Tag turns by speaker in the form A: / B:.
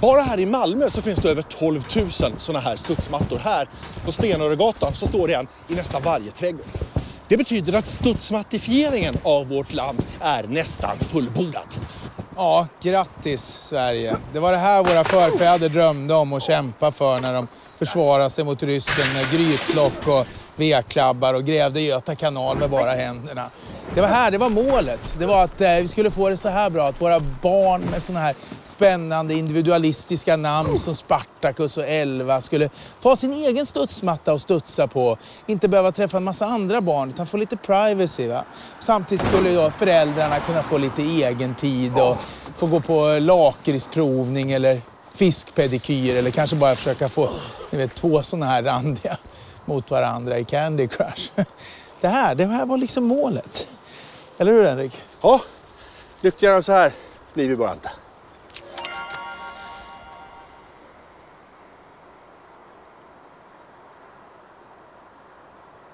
A: Bara här i Malmö så finns det över 12 000 sådana här studsmattor. Här på Stenöregatan så står det en i nästan varje trädgård. Det betyder att studsmattifieringen av vårt land är nästan fullbordad.
B: Ja, grattis Sverige. Det var det här våra förfäder drömde om att kämpa för när de försvarade sig mot ryssen med grytlock och vedklabbar och grävde Göta kanal med bara händerna. Det var här, det var målet. Det var att eh, vi skulle få det så här bra, att våra barn med såna här spännande individualistiska namn som Spartacus och Elva skulle få ha sin egen studsmatta att studsa på. Inte behöva träffa en massa andra barn utan få lite privacy. Va? Samtidigt skulle då föräldrarna kunna få lite egen tid och få gå på lakritsprovning eller fiskpedikyr eller kanske bara försöka få ni vet, två såna här randiga mot varandra i Candy Crush. Det här, det här var liksom målet. Eller hur Henrik?
A: Ja, lyckligare än så här blir vi bara inte.